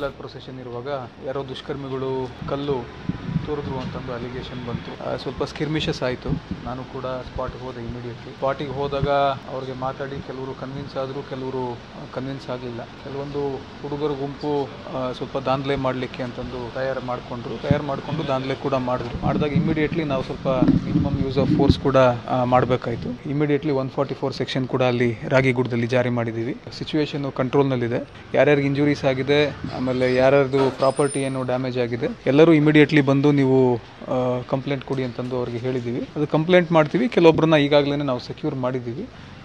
Milad procession ಇರುವಾಗ ಯಾರೋ ದುಷ್ಕರ್ಮಿಗಳು ಕಲ್ಲು ತೋರಿದ್ರು ಅಂತಂದು ಅಲಿಗೇಷನ್ ಬಂತು. ಸ್ವಲ್ಪ ಸ್ಕಿರ್ಮಿಷಸ್ ಆಯಿತು. ನಾನು ಕೂಡ ಸ್ಪಾಟ್ಗೆ ಹೋದೆ ಇಮಿಡಿಯೇಟ್ಲಿ ಸ್ಪಾಟಿಗೆ ಹೋದಾಗ ಅವ್ರಿಗೆ ಮಾತಾಡಿ, ಕೆಲವರು ಕನ್ವಿನ್ಸ್ ಆದರೂ, ಕೆಲವರು ಕನ್ವಿನ್ಸ್ ಆಗಲಿಲ್ಲ. ಕೆಲವೊಂದು ಹುಡುಗರ ಗುಂಪು ಸ್ವಲ್ಪ ದಾಂಧಲೆ ಮಾಡಲಿಕ್ಕೆ ಅಂತಂದು ತಯಾರು ಮಾಡಿಕೊಂಡ್ರು. ತಯಾರು ಮಾಡಿಕೊಂಡು ದಾಂಧಲೆ ಕೂಡ ಮಾಡಿದ್ರು. ಮಾಡಿದಾಗ ಇಮಿಡಿಯೇಟ್ಲಿ ನಾವು ಸ್ವಲ್ಪ ಮಿನಿಮಮ್ ಯೂಸ್ ಆಫ್ ಫೋರ್ಸ್ ಕೂಡ ಮಾಡಬೇಕಾಯಿತು. Immediately one forty four section ಕೂಡ ಅಲ್ಲಿ ರಾಗಿಗುಡದಲ್ಲಿ ಜಾರಿ ಮಾಡಿದ್ದೀವಿ. ಸಿಚುವೇಶನ್ ಕಂಟ್ರೋಲ್ನಲ್ಲಿದೆ ಯಾರ್ಯಾರಿಗೆ ಇಂಜುರೀಸ್ ಆಗಿದೆ, ಆಮೇಲೆ ಯಾರ್ಯಾರ್ದು ಪ್ರಾಪರ್ಟಿ ಏನು ಡ್ಯಾಮೇಜ್ ಆಗಿದೆ, ಎಲ್ಲರೂ ಇಮಿಡಿಯೇಟ್ಲಿ ಬಂದು ನೀವು ಕಂಪ್ಲೇಂಟ್ ಕೊಡಿ ಅಂತಂದು ಅವ್ರಿಗೆ ಹೇಳಿದ್ದೀವಿ. ಅದು ಕಂಪ್ಲೇಂಟ್ ಮಾಡ್ತೀವಿ. ಕೆಲವೊಬ್ಬರನ್ನ ಈಗಾಗಲೇ ನಾವು ಸೆಕ್ಯೂರ್ ಮಾಡಿದ್ದೀವಿ.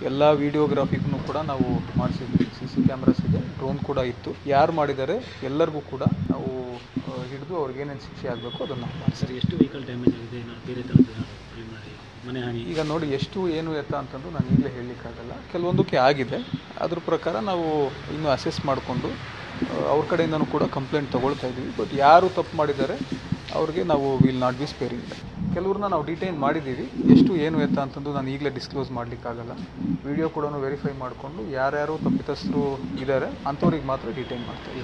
ಎಲ್ಲ ವಿಡಿಯೋಗ್ರಾಫಿಗೂ ಕೂಡ ನಾವು ಮಾಡಿಸಿದ್ವಿ ಸಿ ಸಿ ಕ್ಯಾಮ್ರಾಸ್ ಇದೆ. ಡ್ರೋನ್ ಕೂಡ ಇತ್ತು. ಯಾರು ಮಾಡಿದ್ದಾರೆ? ಎಲ್ಲರಿಗೂ ಕೂಡ ನಾವು ಹಿಡಿದು ಅವ್ರಿಗೆ ಏನೇನು ಶಿಕ್ಷೆ ಆಗಬೇಕು ಅದನ್ನು ಸರ್ ಎಷ್ಟು ವೆಹಿಕಲ್ ಡ್ಯಾಮೇಜ್ ಆಗಿದೆ? ಬೇರೆ ಮನೆ ಈಗ ನೋಡಿ ಎಷ್ಟು ಏನು ಎತ್ತ ಅಂತಂದು ನಾನು ಈಗಲೇ ಹೇಳಲಿಕ್ಕಾಗಲ್ಲ. ಕೆಲವೊಂದಕ್ಕೆ ಆಗಿದೆ. ಅದ್ರ ಪ್ರಕಾರ ನಾವು ಇನ್ನೂ ಅಸೆಸ್ ಮಾಡಿಕೊಂಡು ಅವ್ರ ಕಡೆಯಿಂದನೂ ಕೂಡ ಕಂಪ್ಲೇಂಟ್ ತೊಗೊಳ್ತಾ ಇದ್ದೀವಿ ಬಟ್ ಯಾರು ತಪ್ಪು ಮಾಡಿದ್ದಾರೆ? ಅವ್ರಿಗೆ ನಾವು ವಿಲ್ ನಾಟ್ ಬಿ ಸ್ಪೇರಿಂಗ್ ಕೆಲವ್ರನ್ನ ನಾವು ಡಿಟೈನ್ ಮಾಡಿದ್ದೀವಿ. ಎಷ್ಟು ಏನು ಎತ್ತ ಅಂತಂದು ನಾನು ಈಗಲೇ ಡಿಸ್ಕ್ಲೋಸ್ ಮಾಡಲಿಕ್ಕಾಗಲ್ಲ. ವಿಡಿಯೋ ಕೂಡ ವೆರಿಫೈ ಮಾಡಿಕೊಂಡು ಯಾರ್ಯಾರು ತಪ್ಪಿತಸ್ಥರು ಇದ್ದಾರೆ ಅಂಥವ್ರಿಗೆ ಮಾತ್ರ ಡಿಟೈನ್ ಮಾಡ್ತೀವಿ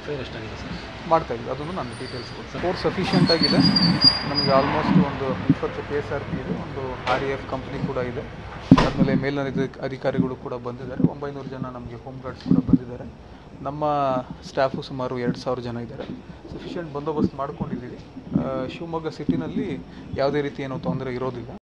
ಮಾಡ್ತಾ ಇದ್ದೀವಿ. ಅದನ್ನು ನಾನು ಡೀಟೇಲ್ಸ್ ಕೊಡ್ತೀನಿ. ಫೋರ್ ಸಫಿಷಿಯೆಂಟ್ ಆಗಿದೆ. ನಮಗೆ ಆಲ್ಮೋಸ್ಟ್ ಒಂದು ಇಪ್ಪತ್ತು ಕೆ ಎಸ್ ಆರ್ ಪಿ ಇದೆ. ಒಂದು ಆರ್ ಎ ಎಫ್ ಕಂಪ್ನಿ ಕೂಡ ಇದೆ. ಆದಮೇಲೆ ಮೇಲಿನ ಅಧಿಕಾರಿಗಳು ಕೂಡ ಬಂದಿದ್ದಾರೆ. ಒಂಬೈನೂರು ಜನ ನಮಗೆ ಹೋಮ್ ಗಾರ್ಡ್ಸ್ ಕೂಡ ಬಂದಿದ್ದಾರೆ. ನಮ್ಮ ಸ್ಟಾಫು ಸುಮಾರು ಎರಡು ಸಾವಿರ ಜನ ಇದ್ದಾರೆ. ಸಫಿಷಿಯೆಂಟ್ ಬಂದೋಬಸ್ತ್ ಮಾಡ್ಕೊಂಡಿದ್ದೀವಿ. ಶಿವಮೊಗ್ಗ ಸಿಟಿನಲ್ಲಿ ಯಾವುದೇ ರೀತಿ ಏನೂ ತೊಂದರೆ ಇರೋದಿಲ್ಲ.